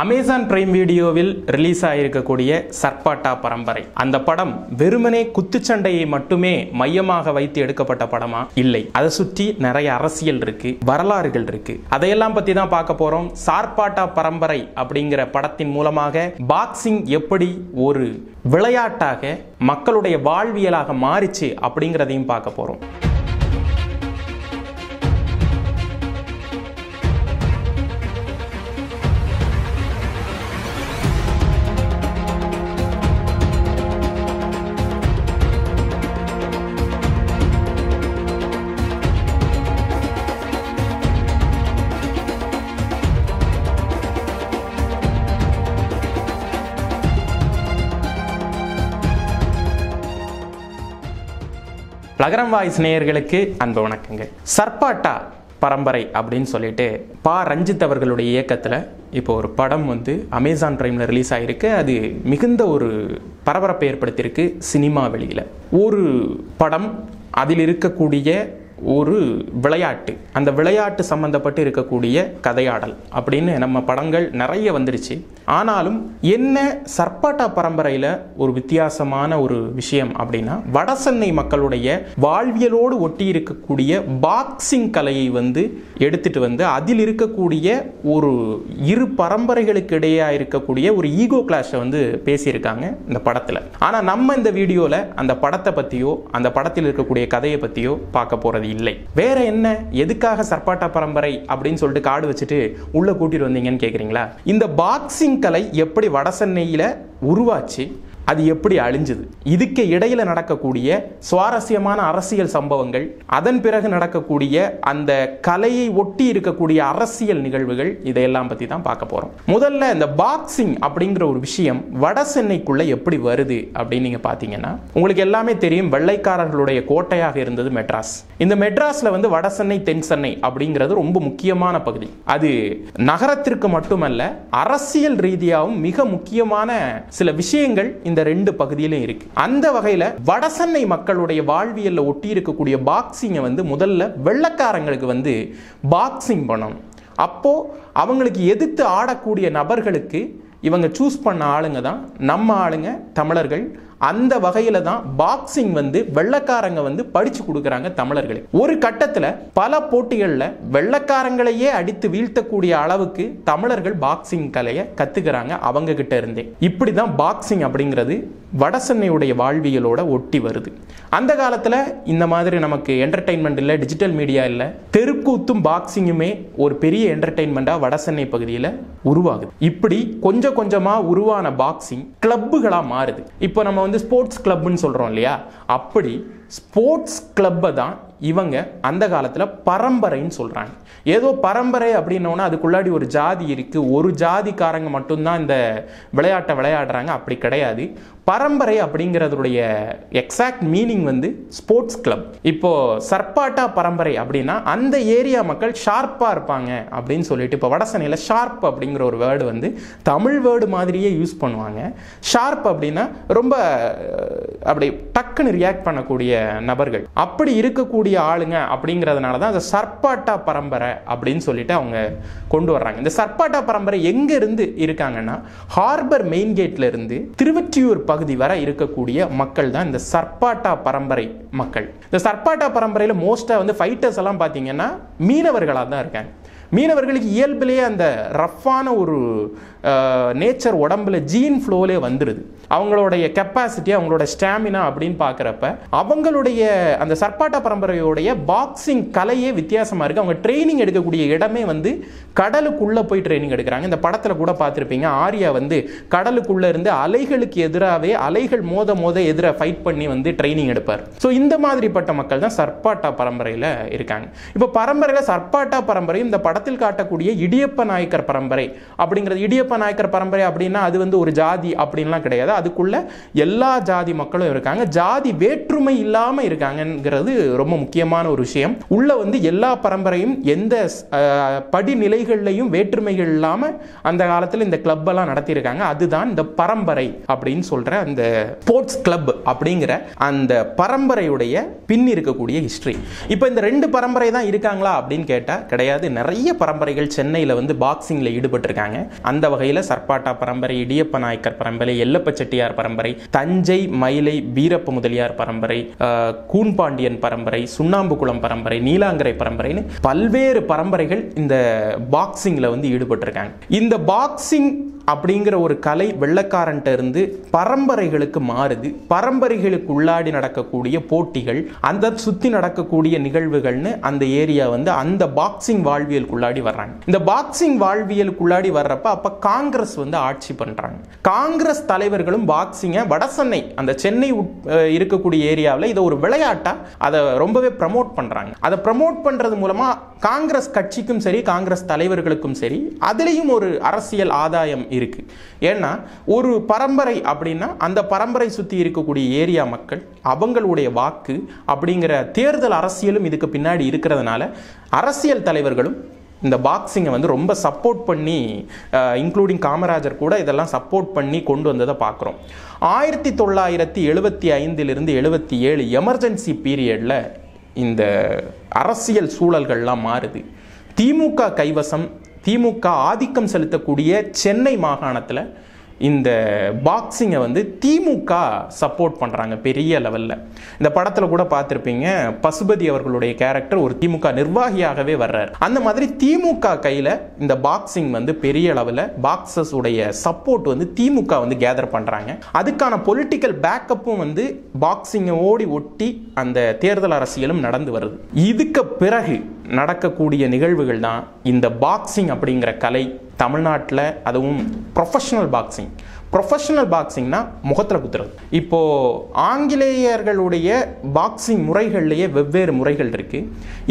Amazon Prime வீடியோவில் release ஆகியிருக்கக்கூடிய சர்பாட்டா பரம்பரை. அந்த படம் வெறுமனே குத்துச்சண்டையை மட்டுமே மையமாக வைத்து எடுக்கப்பட்ட படமா? இல்லை. அதை சுற்றி நிறைய அரசியல் இருக்கு வரலாறுகள் இருக்கு. அதையெல்லாம் பத்தி தான் பார்க்க போறோம். சார்பாட்டா பரம்பரை அப்படிங்கிற படத்தின் மூலமாக பாக்ஸிங் எப்படி ஒரு விளையாட்டாக மக்களுடைய வாழ்வியலாக மாறிச்சு அப்படிங்கிறதையும் பார்க்க போறோம். லகரம் வாய்ஸ் நேயர்களுக்கு அன்பு வணக்கங்க சர்பாட்டா பரம்பரை அப்படின்னு சொல்லிட்டு பா. ரஞ்சித் அவர்களுடைய இயக்கத்தில் இப்போ ஒரு படம் வந்து அமேசான் பிரைமில் ரிலீஸ் ஆகிருக்கு அது மிகுந்த ஒரு பரபரப்பை ஏற்படுத்தியிருக்கு சினிமா வெளியில். ஒரு படம் அதில் இருக்கக்கூடிய ஒரு விளையாட்டு அந்த விளையாட்டு சம்பந்தப்பட்டு இருக்கக்கூடிய கதையாடல் அப்படின்னு நம்ம படங்கள் நிறைய வந்துருச்சு. ஆனாலும் என்ன சர்பாட்டா பரம்பரையில் ஒரு வித்தியாசமான ஒரு விஷயம் அப்படின்னா வடசென்னை மக்களுடைய வாழ்வியலோடு ஒட்டி இருக்கக்கூடிய பாக்ஸிங் கலையை வந்து எடுத்துட்டு வந்து அதில் இருக்கக்கூடிய ஒரு இரு பரம்பரைகளுக்கு இடையே இருக்கக்கூடிய ஒரு ஈகோ கிளாஷை வந்து பேசியிருக்காங்க இந்த படத்தில். ஆனால் நம்ம இந்த வீடியோவில் அந்த படத்தை பற்றியோ அந்த படத்தில் இருக்கக்கூடிய கதையை பற்றியோ பார்க்க போகிறது இல்லை. வேற என்ன? எதுக்காக சர்பாட்டா பரம்பரை அப்படின்னு சொல்லிட்டு காடு வச்சுட்டு உள்ள கூட்டிட்டு வந்தீங்கன்னு கேட்குறீங்களா இந்த பாக்ஸிங் கலை எப்படி வடசென்னையில் உருவாச்சு? அது எப்படி அழிஞ்சுது? இதுக்கு இடையில நடக்கக்கூடிய சுவாரஸ்யமான அரசியல் சம்பவங்கள் அதன் பிறகு நடக்கக்கூடிய அந்த கலையை ஒட்டி இருக்கக்கூடிய அரசியல் நிகழ்வுகள் இதையெல்லாம் பத்தி தான் பார்க்க போறோம். முதல்ல இந்த பாக்ஸிங் அப்படிங்கிற ஒரு விஷயம் வட சென்னைக்குள்ள எப்படி வருது அப்படின்னு நீங்க பாத்தீங்கன்னா உங்களுக்கு எல்லாமே தெரியும் வெள்ளைக்காரர்களுடைய கோட்டையாக இருந்தது மெட்ராஸ். இந்த மெட்ராஸ்ல வந்து வட சென்னை தென் சென்னை அப்படிங்கிறது ரொம்ப முக்கியமான பகுதி. அது நகரத்திற்கு மட்டுமல்ல அரசியல் ரீதியாகவும் மிக முக்கியமான சில விஷயங்கள் இந்த ரெண்டு பகுதியிலும் இருக்கு. அந்த வகையில வடசென்னை மக்களுடைய வாழ்வியல்ல ஒட்டி இருக்கக்கூடிய பாக்ஸிங்கை வந்து முதல்ல வெள்ளக்காரங்களுக்கு வந்து பாக்ஸிங் பண்ணணும். அப்போ அவங்களுக்கு எதிர்த்து ஆடக்கூடிய நபர்களுக்கு இவங்க சூஸ் பண்ண ஆளுங்க தான் நம்ம ஆளுங்க தமிழர்கள் அந்த வகையில தான் பாக்ஸிங் வந்து வெள்ளக்காரங்க வந்து படிச்சு கொடுக்குறாங்க தமிழர்களை. ஒரு கட்டத்தில் பல போட்டிகளில் வெள்ளக்காரங்களையே அடித்து வீழ்த்தக்கூடிய அளவுக்கு தமிழர்கள் பாக்ஸிங் கலையை கத்துக்கிறாங்க அவங்க கிட்ட இருந்தே. இப்படி தான் பாக்ஸிங் அப்படிங்கிறது வடசென்னையுடைய வாழ்வியலோட ஒட்டி வருது. அந்த காலத்தில் இந்த மாதிரி நமக்கு என்டர்டெயின்மெண்ட் இல்லை டிஜிட்டல் மீடியா இல்லை தெருக்கூத்தும் பாக்ஸிங்குமே ஒரு பெரிய என்டர்டைன்மெண்ட்டாக வடசென்னை பகுதியில் உருவாகுது. இப்படி கொஞ்சம் கொஞ்சமாக உருவான பாக்ஸிங் கிளப்புகளாக மாறுது. இப்போ நம்ம வந்து ஸ்போர்ட்ஸ் கிளப்புன்னு சொல்கிறோம் இல்லையா? அப்படி ஸ்போர்ட்ஸ் கிளப்பை தான் இவங்க அந்த காலத்தில் பரம்பரைன்னு சொல்கிறாங்க ஏதோ பரம்பரை அப்படின்னோன்னா அதுக்குள்ளாடி ஒரு ஜாதி இருக்குது ஒரு ஜாதிக்காரங்க மட்டும்தான் இந்த விளையாட்டை விளையாடுறாங்க. அப்படி கிடையாது. பரம்பரை அப்படிங்கிறதுடைய எக்ஸாக்ட் மீனிங் வந்து ஸ்போர்ட்ஸ் கிளப் இப்போ சர்பாட்டா பரம்பரை அப்படின்னா அந்த ஏரியா மக்கள் ஷார்ப்பாக இருப்பாங்க அப்படின்னு சொல்லிட்டு இப்போ வடசனையில் ஷார்ப் அப்படிங்கிற ஒரு வேர்டு வந்து தமிழ் வேர்டு மாதிரியே யூஸ் பண்ணுவாங்க. ஷார்ப் அப்படின்னா ரொம்ப அப்படி டக்குன்னு ரியாக்ட் பண்ணக்கூடிய நபர்கள். அப்படி இருக்கக்கூடிய ஆளுங்க அப்படிங்கிறதுனால தான் அந்த சர்பாட்டா பரம்பரை அப்படின்னு சொல்லிட்டு அவங்க கொண்டு வர்றாங்க. இந்த சர்பாட்டா பரம்பரை எங்கேருந்து இருக்காங்கன்னா ஹார்பர் மெயின் கேட்ல இருந்து திருவற்றியூர் பகுதி வரை இருக்கக்கூடிய மக்கள் தான் இந்த சர்பாட்டா பரம்பரை மக்கள். இந்த சர்பாட்டா பரம்பரையில் மோஸ்ட்டாக வந்து ஃபைட்டர்ஸ் எல்லாம் பார்த்தீங்கன்னா மீனவர்களாக தான் இருக்காங்க. மீனவர்களுக்கு இயல்பிலேயே அந்த ரஃப்பான ஒரு நேச்சர் உடம்புல ஜீன் ஃப்ளோவிலே வந்துடுது அவங்களுடைய கெப்பாசிட்டி அவங்களோட ஸ்டாமினா அப்படின்னு பார்க்குறப்ப அவங்களுடைய அந்த சர்பாட்டா பரம்பரையோடைய பாக்ஸிங் கலையே வித்தியாசமாக இருக்குது அவங்க ட்ரைனிங் எடுக்கக்கூடிய இடமே வந்து கடலுக்குள்ளே போய் ட்ரைனிங் எடுக்கிறாங்க. இந்த படத்தில் கூட பார்த்துருப்பீங்க ஆர்யா வந்து கடலுக்குள்ளே இருந்து அலைகளுக்கு எதிராகவே அலைகள் மோத மோத எதிராக ஃபைட் பண்ணி வந்து ட்ரைனிங் எடுப்பார். ஸோ இந்த மாதிரிப்பட்ட மக்கள் தான் சர்பாட்டா பரம்பரையில் இருக்காங்க. இப்போ பரம்பரையில் சர்பாட்டா பரம்பரை இந்த படத்தில் காட்டக்கூடிய இடியப்ப நாயக்கர் பரம்பரை. அப்படிங்கிறது இடியப்ப நாயக்கர் பரம்பரை அப்படின்னா அது வந்து ஒரு ஜாதி அப்படின்லாம் கிடையாது. அதுக்குள்ள எல்லா ஜாதி மக்களும் இருக்காங்க. ஜாதி வேற்றுமை இல்லாமல் இருக்காங்கங்கிறது ரொம்ப முக்கியமான ஒரு விஷயம். உள்ள வந்து எல்லா பரம்பரையும் எந்த படிநிலைகள்லையும் வேற்றுமைகள் இல்லாமல் அந்த காலத்தில் இந்த கிளப் எல்லாம் நடத்தியிருக்காங்க. அதுதான் இந்த பரம்பரை அப்படின்னு சொல்ற அந்த ஸ்போர்ட்ஸ் கிளப் அப்படிங்கிற அந்த பரம்பரையுடைய பின் இருக்கக்கூடிய ஹிஸ்டரி இப்போ இந்த ரெண்டு பரம்பரை தான் இருக்காங்களா அப்படின்னு கேட்டால் கிடையாது. நிறைய நிறைய பரம்பரைகள் சென்னையில் வந்து பாக்ஸிங்கில் ஈடுபட்டிருக்காங்க. அந்த வகையில் சர்பாட்டா பரம்பரை இடியப்ப நாயக்கர் பரம்பரை எல்லப்ப செட்டியார் பரம்பரை தஞ்சை மயிலை வீரப்ப முதலியார் பரம்பரை கூன்பாண்டியன் பரம்பரை சுண்ணாம்புக்குளம் பரம்பரை நீலாங்கரை பரம்பரைன்னு பல்வேறு பரம்பரைகள் இந்த பாக்ஸிங்கில் வந்து ஈடுபட்டிருக்காங்க. இந்த பாக்ஸிங் அப்படிங்கிற ஒரு கலை வெள்ளக்காரன்ட்ட இருந்து பரம்பரைகளுக்கு மாறுது. பரம்பரைகளுக்கு உள்ளாடி நடக்கக்கூடிய போட்டிகள் அந்த சுற்றி நடக்கக்கூடிய நிகழ்வுகள்னு அந்த ஏரியா வந்து அந்த பாக்ஸிங் வாழ்வியலுக்குள்ளாடி வர்றாங்க. இந்த பாக்ஸிங் வாழ்வியலுக்குள்ளாடி வர்றப்ப அப்ப காங்கிரஸ் வந்து ஆட்சி பண்றாங்க. காங்கிரஸ் தலைவர்களும் பாக்ஸிங்கை வடசென்னை அந்த சென்னை உட்- இருக்கக்கூடிய ஏரியாவில் இதை ஒரு விளையாட்டா அதை ரொம்பவே ப்ரமோட் பண்றாங்க. அதை ப்ரமோட் பண்றது மூலமா காங்கிரஸ் கட்சிக்கும் சரி காங்கிரஸ் தலைவர்களுக்கும் சரி அதுலேயும் ஒரு அரசியல் ஆதாயம் இருக்குது ஏன்னா ஒரு பரம்பரை அப்படின்னா அந்த பரம்பரை சுற்றி இருக்கக்கூடிய ஏரியா மக்கள் அவங்களுடைய வாக்கு அப்படிங்கிற தேர்தல் அரசியலும் இதுக்கு பின்னாடி இருக்கிறதுனால அரசியல் தலைவர்களும் இந்த பாக்ஸிங்கை வந்து ரொம்ப சப்போர்ட் பண்ணி இன்க்ளூடிங் காமராஜர் கூட இதெல்லாம் சப்போர்ட் பண்ணி கொண்டு வந்ததை பார்க்குறோம். ஆயிரத்தி தொள்ளாயிரத்தி எழுபத்தி ஐந்திலிருந்து எழுபத்தி ஏழு எமர்ஜென்சி பீரியடில் இந்த அரசியல் சூழல்கள்லாம் மாறுது. திமுக கைவசம் திமுக ஆதிக்கம் செலுத்தக்கூடிய சென்னை மாகாணத்தில் இந்த பாக்ஸிங்கை வந்து திமுக சப்போர்ட் பண்ணுறாங்க பெரிய லெவலில் இந்த படத்தில் கூட பார்த்துருப்பீங்க பசுபதி அவர்களுடைய கேரக்டர் ஒரு திமுக நிர்வாகியாகவே வர்றார். அந்த மாதிரி திமுக கையில் இந்த பாக்ஸிங் வந்து பெரிய அளவில் பாக்ஸஸ் உடைய சப்போர்ட் வந்து திமுக வந்து கேதர் பண்ணுறாங்க அதுக்கான பொலிட்டிக்கல் பேக்கப்பும் வந்து பாக்ஸிங்கை ஓடி ஒட்டி அந்த தேர்தல் அரசியலும் நடந்து வருது. இதுக்கு பிறகு நடக்கக்கூடிய நிகழ்வுகள் தான் இந்த பாக்ஸிங் அப்படிங்கிற கலை தமிழ்நாட்டில் அதுவும் ப்ரொஃபஷனல் பாக்ஸிங் ப்ரொஃபஷனல் பாக்ஸிங்னா முகத்தில் குத்துறது. இப்போ ஆங்கிலேயர்களுடைய பாக்ஸிங் முறைகள்லேயே வெவ்வேறு முறைகள் இருக்கு.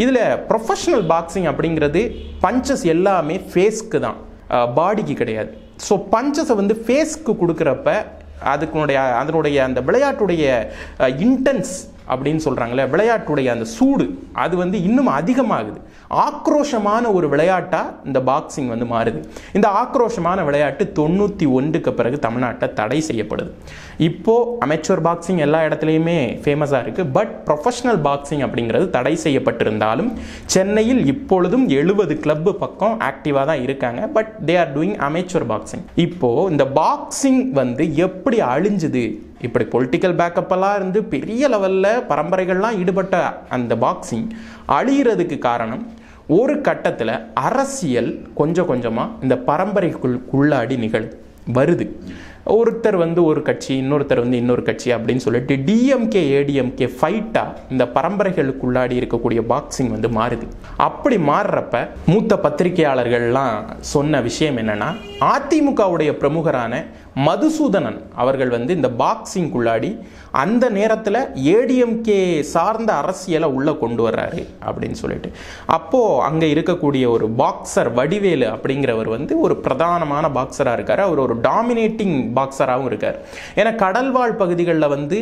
இதில் ப்ரொஃபஷனல் பாக்ஸிங் அப்படிங்கிறது பஞ்சஸ் எல்லாமே ஃபேஸ்க்கு தான். பாடிக்கு கிடையாது. ஸோ பஞ்சஸை வந்து ஃபேஸ்க்கு கொடுக்குறப்ப அதுக்குனுடைய அதனுடைய அந்த விளையாட்டுடைய இன்டென்ஸ் அப்படின்னு சொல்கிறாங்களே விளையாட்டுடைய அந்த சூடு அது வந்து இன்னும் அதிகமாகுது. ஆக்ரோஷமான ஒரு விளையாட்டாக இந்த பாக்ஸிங் வந்து மாறுது. இந்த ஆக்ரோஷமான விளையாட்டு தொண்ணூற்றி ஒன்றுக்கு பிறகு தமிழ்நாட்டில் தடை செய்யப்படுது. இப்போது அமைச்சர் பாக்ஸிங் எல்லா இடத்துலையுமே ஃபேமஸாக இருக்குது பட் ப்ரொஃபஷனல் பாக்ஸிங் அப்படிங்கிறது தடை செய்யப்பட்டிருந்தாலும் சென்னையில் இப்பொழுதும் எழுபது கிளப்பு பக்கம் ஆக்டிவாக தான் இருக்காங்க. பட் தே ஆர் டூயிங் அமைச்சர் பாக்ஸிங் இப்போது இந்த பாக்ஸிங் வந்து எப்படி அழிஞ்சுது? இப்படி பொலிட்டிக்கல் பேக்கப்பெல்லாம் இருந்து பெரிய லெவலில் பரம்பரைகள்லாம் ஈடுபட்ட அந்த பாக்ஸிங் அழிகிறதுக்கு காரணம் ஒரு கட்டத்தில் அரசியல் கொஞ்சம் கொஞ்சமாக இந்த பரம்பரைக்குள் உள்ளாடி நிகழ் வருது. ஒருத்தர் வந்து ஒரு கட்சி இன்னொருத்தர் வந்து இன்னொரு கட்சி அப்படின்னு சொல்லிட்டு டிஎம்கே ஏடிஎம்கே ஃபைட்டாக இந்த பரம்பரைகளுக்குள்ளாடி இருக்கக்கூடிய பாக்ஸிங் வந்து மாறுது. அப்படி மாறுறப்ப மூத்த பத்திரிகையாளர்கள்லாம் சொன்ன விஷயம் என்னன்னா அதிமுகவுடைய பிரமுகரான மதுசூதனன் அவர்கள் வந்து இந்த பாக்ஸிங்குள்ளாடி அந்த நேரத்தில் ஏடிஎம்கே சார்ந்த அரசியலை உள்ளே கொண்டு வர்றாரு அப்படின்னு சொல்லிட்டு. அப்போது அங்கே இருக்கக்கூடிய ஒரு பாக்ஸர் வடிவேலு அப்படிங்கிறவர் வந்து ஒரு பிரதானமான பாக்ஸராக இருக்கார். அவர் ஒரு டாமினேட்டிங் பாக்ஸராகவும் இருக்கார். ஏன்னா கடல்வாழ் பகுதிகளில் வந்து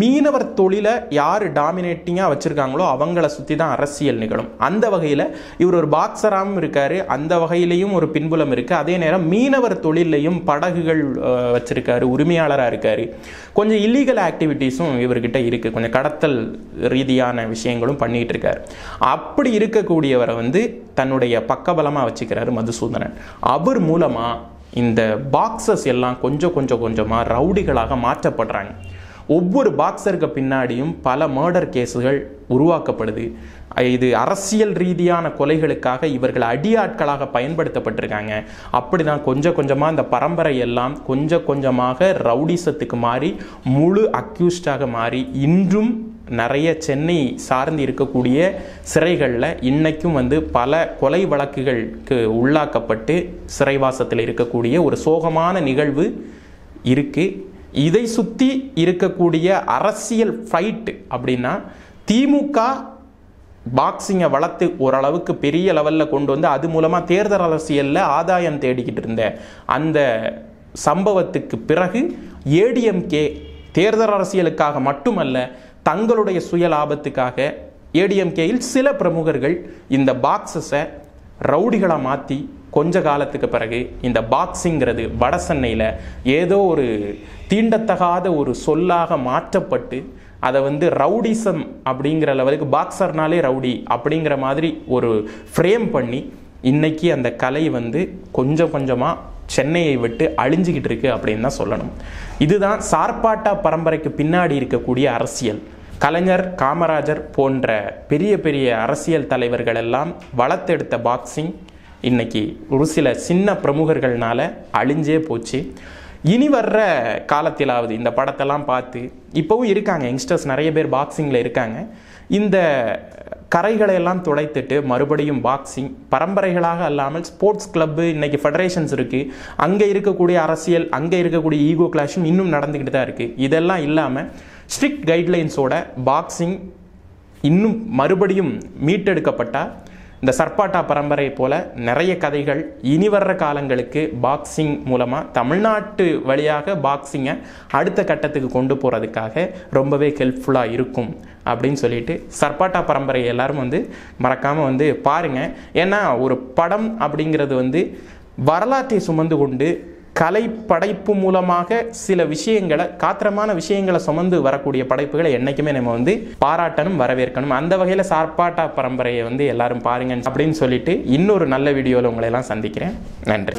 மீனவர் தொழிலை யார் டாமினேட்டிங்காக வச்சுருக்காங்களோ அவங்கள சுற்றி தான் அரசியல் நிகழும். அந்த வகையில் இவர் ஒரு பாக்ஸராகவும் இருக்கார். அந்த வகையிலையும் ஒரு பின்புலம் இருக்குது அதே நேரம் மீனவர் தொழிலையும் படகுகள் வச்சுருக்காரு உரிமையாளராக இருக்காரு. கொஞ்சம் இல்லீகல் ஆக்டிவிட்டீஸும் இவர்கிட்ட இருக்குது கொஞ்சம் கடத்தல் ரீதியான விஷயங்களும் பண்ணிகிட்டு இருக்கார். அப்படி இருக்கக்கூடியவரை வந்து தன்னுடைய பக்கபலமாக வச்சுக்கிறாரு மதுசூதனன். அவர் மூலமாக இந்த பாக்ஸஸ் எல்லாம் கொஞ்சம் கொஞ்சம் கொஞ்சமாக ரவுடிகளாக மாற்றப்படுறாங்க. ஒவ்வொரு பாக்ஸருக்கு பின்னாடியும் பல மர்டர் கேஸுகள் உருவாக்கப்படுது. இது அரசியல் ரீதியான கொலைகளுக்காக இவர்கள் அடியாட்களாக பயன்படுத்தப்பட்டிருக்காங்க. அப்படி தான் கொஞ்சம் கொஞ்சமாக இந்த பரம்பரை எல்லாம் கொஞ்சம் கொஞ்சமாக ரவுடிசத்துக்கு மாறி முழு அக்யூஸ்டாக மாறி இன்றும் நிறைய சென்னை சார்ந்து இருக்கக்கூடிய சிறைகளில் இன்றைக்கும் வந்து பல கொலை வழக்குகளுக்கு உள்ளாக்கப்பட்டு சிறைவாசத்தில் இருக்கக்கூடிய ஒரு சோகமான நிகழ்வு இருக்குது இதை சுற்றி இருக்கக்கூடிய அரசியல் ஃபைட் அப்படின்னா திமுக பாக்ஸிங்கை வளர்த்து ஓரளவுக்கு பெரிய லெவலில் கொண்டு வந்து அது மூலமாக தேர்தல் அரசியலில் ஆதாயம் தேடிக்கிட்டு இருந்த அந்த சம்பவத்துக்கு பிறகு ஏடிஎம்கே தேர்தல் அரசியலுக்காக மட்டுமல்ல தங்களுடைய சுய லாபத்துக்காக ஏடிஎம்கேயில் சில பிரமுகர்கள் இந்த பாக்ஸஸை ரவுடிகளாக மாற்றி கொஞ்ச காலத்துக்கு பிறகு இந்த பாக்ஸிங்கிறது வட சென்னையில் ஏதோ ஒரு தீண்டத்தகாத ஒரு சொல்லாக மாற்றப்பட்டு அதை வந்து ரவுடிசம் அப்படிங்கிற லெவலுக்கு பாக்ஸர்னாலே ரவுடி அப்படிங்கிற மாதிரி ஒரு ஃப்ரேம் பண்ணி இன்னைக்கு அந்த கலை வந்து கொஞ்சம் கொஞ்சமாக சென்னையை விட்டு அழிஞ்சிக்கிட்டு இருக்கு அப்படின்னு தான் சொல்லணும். இதுதான் சார்பாட்டா பரம்பரைக்கு பின்னாடி இருக்கக்கூடிய அரசியல். கலைஞர் காமராஜர் போன்ற பெரிய பெரிய அரசியல் தலைவர்கள் எல்லாம் வளர்த்தெடுத்த பாக்ஸிங் இன்னைக்கு ஒரு சில சின்ன பிரமுகர்கள்னால அழிஞ்சே போச்சு. இனி வர்ற காலத்திலாவது இந்த படத்தெல்லாம் பார்த்து இப்போவும் இருக்காங்க யங்ஸ்டர்ஸ் நிறைய பேர் பாக்ஸிங்கில் இருக்காங்க. இந்த கரைகளை எல்லாம் துடைத்துட்டு மறுபடியும் பாக்ஸிங் பரம்பரைகளாக அல்லாமல் ஸ்போர்ட்ஸ் கிளப்பு இன்னைக்கு ஃபெடரேஷன்ஸ் இருக்குது அங்கே இருக்கக்கூடிய அரசியல் அங்கே இருக்கக்கூடிய ஈகோ கிளாஷும் இன்னும் நடந்துக்கிட்டு தான் இருக்குது இதெல்லாம் இல்லாமல் ஸ்ட்ரிக்ட் கைட்லைன்ஸோட பாக்ஸிங் இன்னும் மறுபடியும் மீட்டெடுக்கப்பட்டால் இந்த சர்பாட்டா பரம்பரை போல நிறைய கதைகள் இனி வர்ற காலங்களுக்கு பாக்ஸிங் மூலமாக தமிழ்நாட்டு வழியாக பாக்ஸிங்கை அடுத்த கட்டத்துக்கு கொண்டு போகிறதுக்காக ரொம்பவே ஹெல்ப்ஃபுல்லாக இருக்கும் அப்படின்னு சொல்லிட்டு சர்பாட்டா பரம்பரை எல்லாரும் வந்து மறக்காமல் வந்து பாருங்கள் ஏன்னா ஒரு படம் அப்படிங்கிறது வந்து வரலாற்றை சுமந்து கொண்டு கலை படைப்பு மூலமாக சில விஷயங்களை காத்திரமான விஷயங்களை சுமந்து வரக்கூடிய படைப்புகளை என்றைக்குமே நம்ம வந்து பாராட்டணும் வரவேற்கணும். அந்த வகையில் சார்பாட்டா பரம்பரையை வந்து எல்லாரும் பாருங்க அப்படின்னு சொல்லிட்டு இன்னொரு நல்ல வீடியோவில் உங்களை எல்லாம் சந்திக்கிறேன். நன்றி.